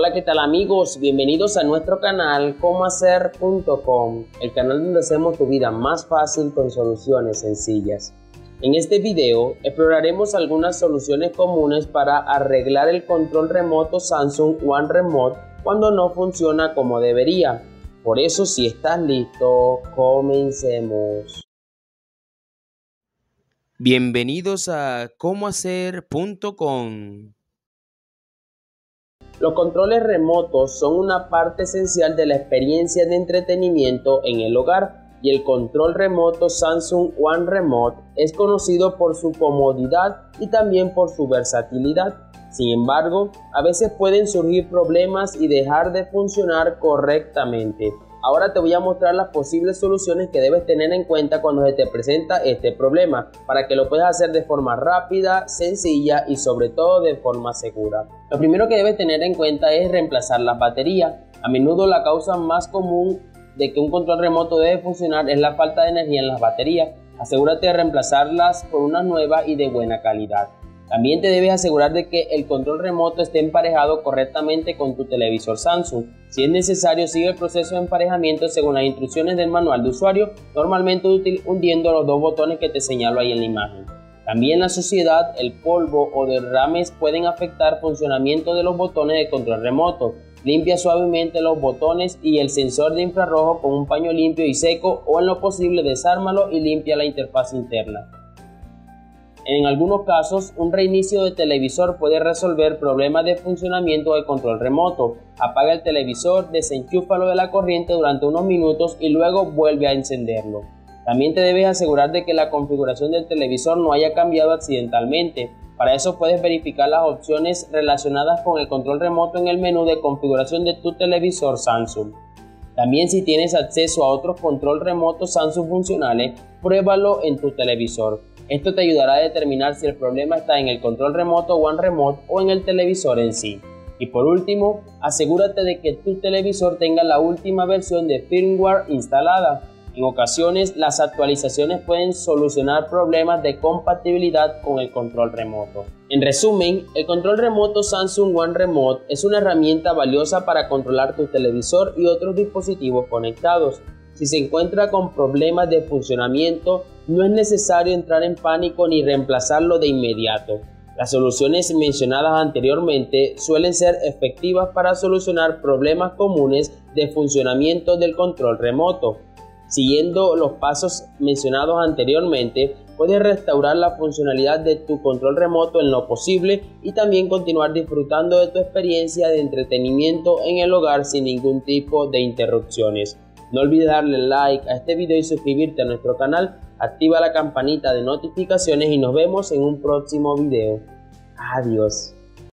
Hola, ¿qué tal amigos? Bienvenidos a nuestro canal comohacer.com, el canal donde hacemos tu vida más fácil con soluciones sencillas. En este video exploraremos algunas soluciones comunes para arreglar el control remoto Samsung One Remote cuando no funciona como debería. Por eso si estás listo, comencemos. Bienvenidos a comohacer.com. Los controles remotos son una parte esencial de la experiencia de entretenimiento en el hogar y el control remoto Samsung One Remote es conocido por su comodidad y también por su versatilidad. Sin embargo, a veces pueden surgir problemas y dejar de funcionar correctamente. Ahora te voy a mostrar las posibles soluciones que debes tener en cuenta cuando se te presenta este problema, para que lo puedas hacer de forma rápida, sencilla y sobre todo de forma segura. Lo primero que debes tener en cuenta es reemplazar las baterías. A menudo la causa más común de que un control remoto debe funcionar es la falta de energía en las baterías. Asegúrate de reemplazarlas por una nueva y de buena calidad. También te debes asegurar de que el control remoto esté emparejado correctamente con tu televisor Samsung. Si es necesario, sigue el proceso de emparejamiento según las instrucciones del manual de usuario, normalmente hundiendo los dos botones que te señalo ahí en la imagen. También la suciedad, el polvo o derrames pueden afectar funcionamiento de los botones de control remoto. Limpia suavemente los botones y el sensor de infrarrojo con un paño limpio y seco o en lo posible desármalo y limpia la interfaz interna. En algunos casos, un reinicio de televisor puede resolver problemas de funcionamiento del control remoto. Apaga el televisor, desenchúfalo de la corriente durante unos minutos y luego vuelve a encenderlo. También te debes asegurar de que la configuración del televisor no haya cambiado accidentalmente. Para eso puedes verificar las opciones relacionadas con el control remoto en el menú de configuración de tu televisor Samsung. También si tienes acceso a otros control remotos Samsung funcionales, pruébalo en tu televisor. Esto te ayudará a determinar si el problema está en el control remoto One Remote o en el televisor en sí. Y por último, asegúrate de que tu televisor tenga la última versión de firmware instalada. En ocasiones, las actualizaciones pueden solucionar problemas de compatibilidad con el control remoto. En resumen, el control remoto Samsung One Remote es una herramienta valiosa para controlar tu televisor y otros dispositivos conectados. Si se encuentra con problemas de funcionamiento, no es necesario entrar en pánico ni reemplazarlo de inmediato. Las soluciones mencionadas anteriormente suelen ser efectivas para solucionar problemas comunes de funcionamiento del control remoto. Siguiendo los pasos mencionados anteriormente, puedes restaurar la funcionalidad de tu control remoto en lo posible y también continuar disfrutando de tu experiencia de entretenimiento en el hogar sin ningún tipo de interrupciones. No olvides darle like a este video y suscribirte a nuestro canal. Activa la campanita de notificaciones y nos vemos en un próximo video. Adiós.